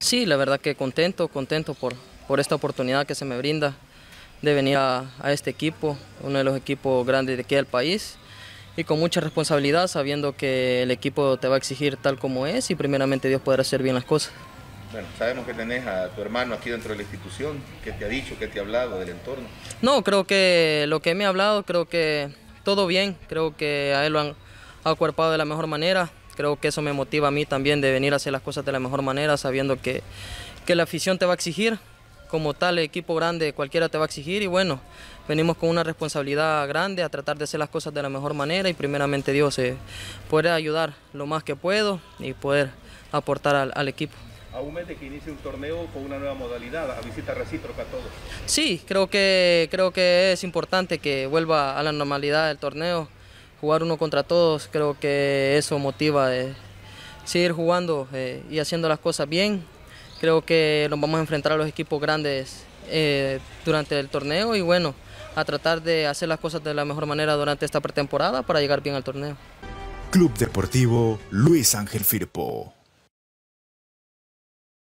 Sí, la verdad que contento, contento por, por esta oportunidad que se me brinda de venir a, a este equipo, uno de los equipos grandes de aquí del país y con mucha responsabilidad sabiendo que el equipo te va a exigir tal como es y primeramente Dios podrá hacer bien las cosas. Bueno, sabemos que tenés a tu hermano aquí dentro de la institución, ¿qué te ha dicho, qué te ha hablado del entorno? No, creo que lo que me ha hablado, creo que todo bien, creo que a él lo han acuerpado de la mejor manera, creo que eso me motiva a mí también de venir a hacer las cosas de la mejor manera, sabiendo que, que la afición te va a exigir, como tal equipo grande cualquiera te va a exigir y bueno, venimos con una responsabilidad grande a tratar de hacer las cosas de la mejor manera y primeramente Dios eh, poder ayudar lo más que puedo y poder aportar al, al equipo. A un mes de que inicie un torneo con una nueva modalidad, a visita recíproca a todos. Sí, creo que, creo que es importante que vuelva a la normalidad el torneo, jugar uno contra todos, creo que eso motiva eh, seguir jugando eh, y haciendo las cosas bien. Creo que nos vamos a enfrentar a los equipos grandes eh, durante el torneo y bueno, a tratar de hacer las cosas de la mejor manera durante esta pretemporada para llegar bien al torneo. Club Deportivo Luis Ángel Firpo.